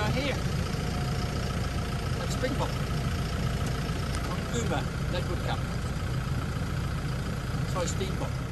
are here. Like Springbok. Or Uma, Leadwood Cup. Sorry, Steamboat.